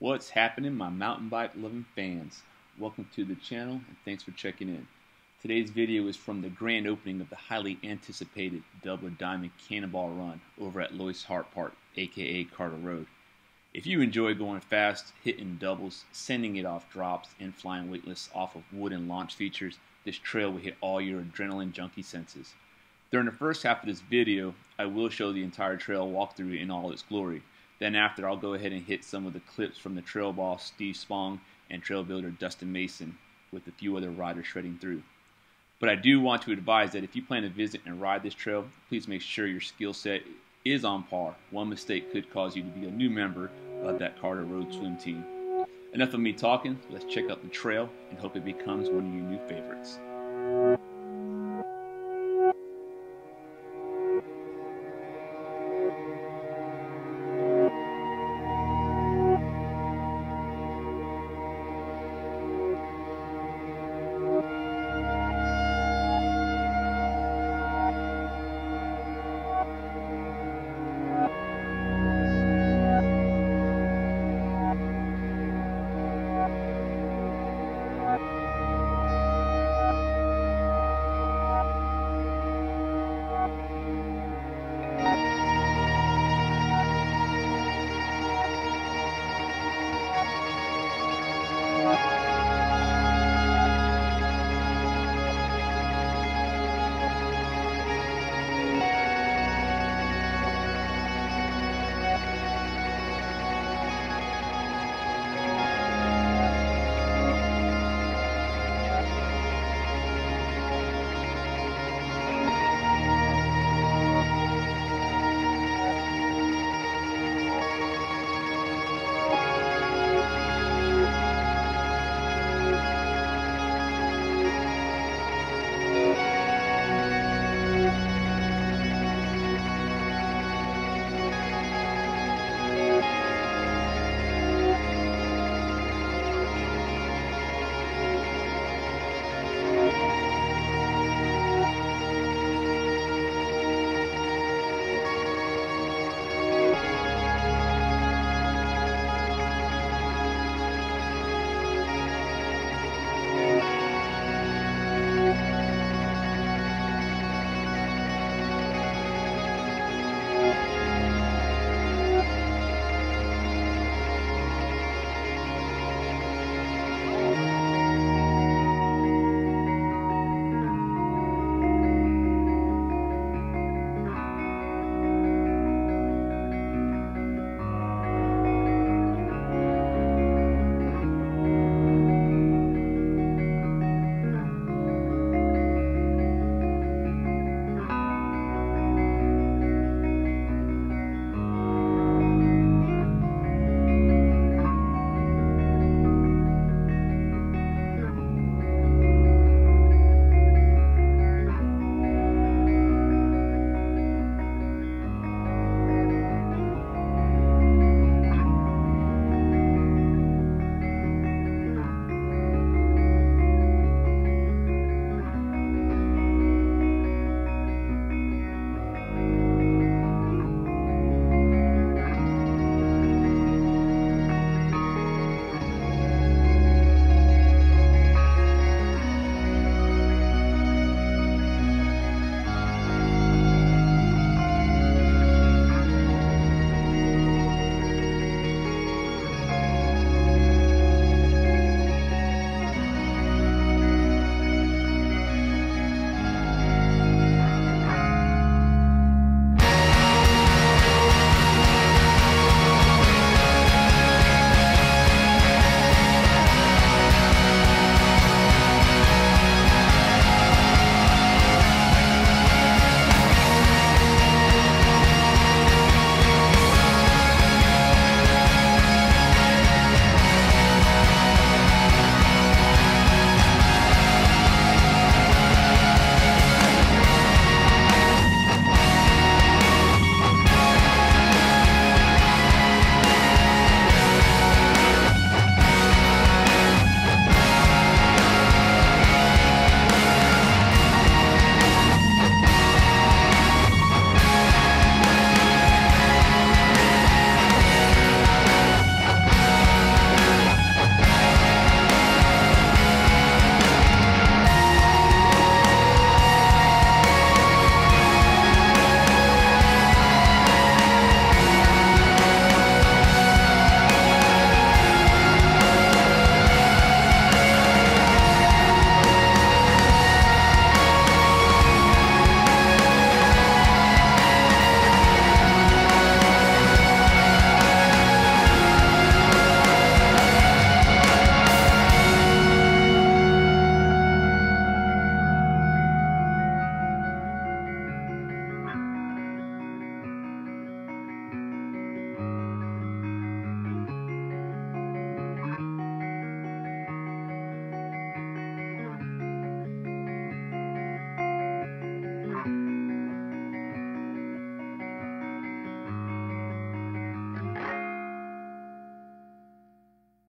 What's happening, my mountain bike loving fans? Welcome to the channel and thanks for checking in. Today's video is from the grand opening of the highly anticipated Double Diamond Cannonball Run over at Loyce Harpe Park, aka Carter Road. If you enjoy going fast, hitting doubles, sending it off drops, and flying weightless off of wooden launch features, this trail will hit all your adrenaline junkie senses. During the first half of this video, I will show the entire trail walkthrough in all its glory. Then after, I'll go ahead and hit some of the clips from the trail boss Steve Spong and trail builder Dustin Mason with a few other riders shredding through. But I do want to advise that if you plan to visit and ride this trail, please make sure your skill set is on par. One mistake could cause you to be a new member of that Carter Road swim team. Enough of me talking, let's check out the trail and hope it becomes one of your new favorites.